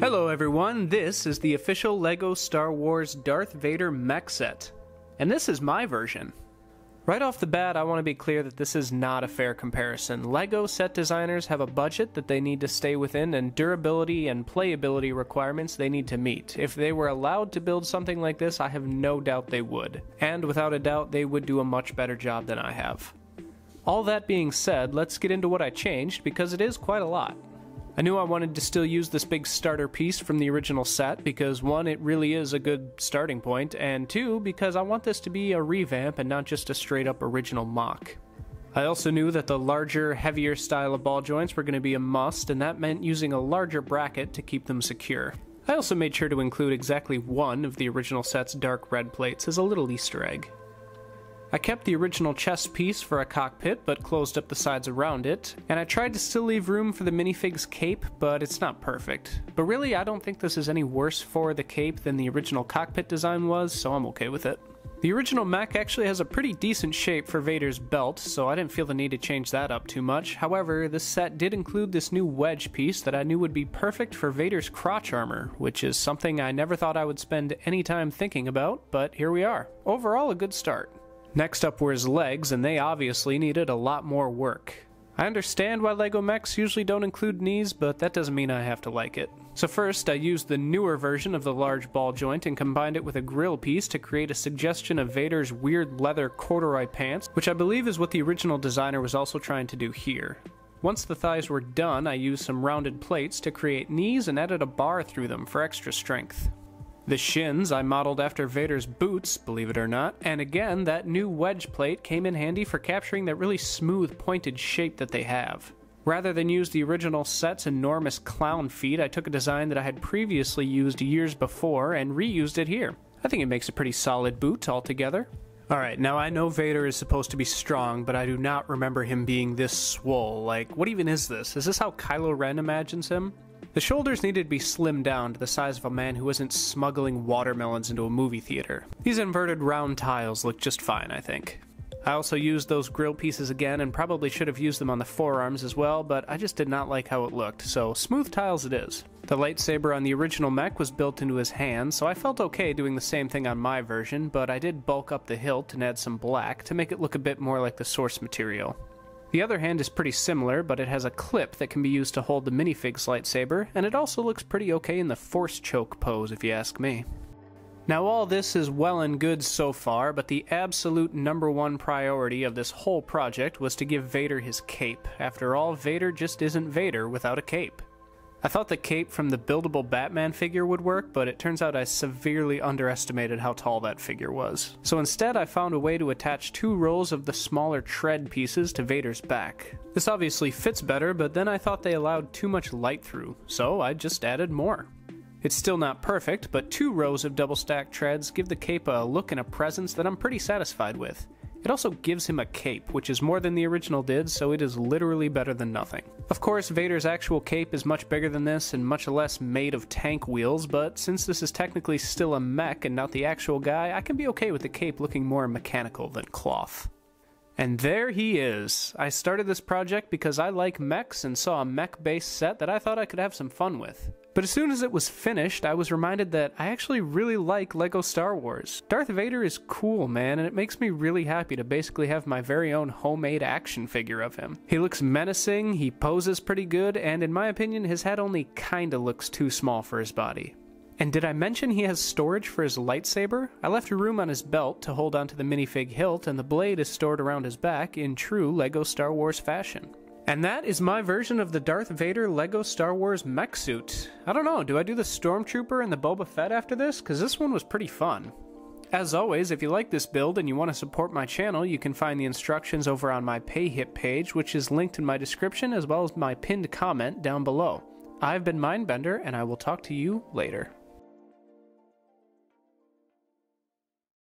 Hello everyone, this is the official LEGO Star Wars Darth Vader mech set. And this is my version. Right off the bat, I want to be clear that this is not a fair comparison. LEGO set designers have a budget that they need to stay within and durability and playability requirements they need to meet. If they were allowed to build something like this, I have no doubt they would. And without a doubt, they would do a much better job than I have. All that being said, let's get into what I changed because it is quite a lot. I knew I wanted to still use this big starter piece from the original set because one, it really is a good starting point, and two, because I want this to be a revamp and not just a straight up original MOC. I also knew that the larger, heavier style of ball joints were going to be a must, and that meant using a larger bracket to keep them secure. I also made sure to include exactly one of the original set's dark red plates as a little Easter egg. I kept the original chest piece for a cockpit, but closed up the sides around it, and I tried to still leave room for the minifig's cape, but it's not perfect. But really, I don't think this is any worse for the cape than the original cockpit design was, so I'm okay with it. The original mech actually has a pretty decent shape for Vader's belt, so I didn't feel the need to change that up too much. However, this set did include this new wedge piece that I knew would be perfect for Vader's crotch armor, which is something I never thought I would spend any time thinking about, but here we are. Overall, a good start. Next up were his legs, and they obviously needed a lot more work. I understand why LEGO mechs usually don't include knees, but that doesn't mean I have to like it. So first, I used the newer version of the large ball joint and combined it with a grill piece to create a suggestion of Vader's weird leather corduroy pants, which I believe is what the original designer was also trying to do here. Once the thighs were done, I used some rounded plates to create knees and added a bar through them for extra strength. The shins I modeled after Vader's boots, believe it or not, and again, that new wedge plate came in handy for capturing that really smooth, pointed shape that they have. Rather than use the original set's enormous clown feet, I took a design that I had previously used years before and reused it here. I think it makes a pretty solid boot altogether. Alright, now I know Vader is supposed to be strong, but I do not remember him being this swole. Like, what even is this? Is this how Kylo Ren imagines him? The shoulders needed to be slimmed down to the size of a man who isn't smuggling watermelons into a movie theater. These inverted round tiles look just fine, I think. I also used those grill pieces again and probably should have used them on the forearms as well, but I just did not like how it looked, so smooth tiles it is. The lightsaber on the original mech was built into his hand, so I felt okay doing the same thing on my version, but I did bulk up the hilt and add some black to make it look a bit more like the source material. The other hand is pretty similar, but it has a clip that can be used to hold the minifig's lightsaber, and it also looks pretty okay in the force choke pose if you ask me. Now all this is well and good so far, but the absolute number one priority of this whole project was to give Vader his cape. After all, Vader just isn't Vader without a cape. I thought the cape from the buildable Batman figure would work, but it turns out I severely underestimated how tall that figure was. So instead, I found a way to attach two rows of the smaller tread pieces to Vader's back. This obviously fits better, but then I thought they allowed too much light through, so I just added more. It's still not perfect, but two rows of double stacked treads give the cape a look and a presence that I'm pretty satisfied with. It also gives him a cape, which is more than the original did, so it is literally better than nothing. Of course, Vader's actual cape is much bigger than this and much less made of tank wheels, but since this is technically still a mech and not the actual guy, I can be okay with the cape looking more mechanical than cloth. And there he is. I started this project because I like mechs and saw a mech based set that I thought I could have some fun with. But as soon as it was finished, I was reminded that I actually really like LEGO Star Wars. Darth Vader is cool, man, and it makes me really happy to basically have my very own homemade action figure of him. He looks menacing, he poses pretty good, and in my opinion, his head only kinda looks too small for his body. And did I mention he has storage for his lightsaber? I left a room on his belt to hold onto the minifig hilt, and the blade is stored around his back in true LEGO Star Wars fashion. And that is my version of the Darth Vader LEGO Star Wars mech suit. I don't know, do I do the Stormtrooper and the Boba Fett after this? Because this one was pretty fun. As always, if you like this build and you want to support my channel, you can find the instructions over on my PayHip page, which is linked in my description as well as my pinned comment down below. I've been Mindbender, and I will talk to you later.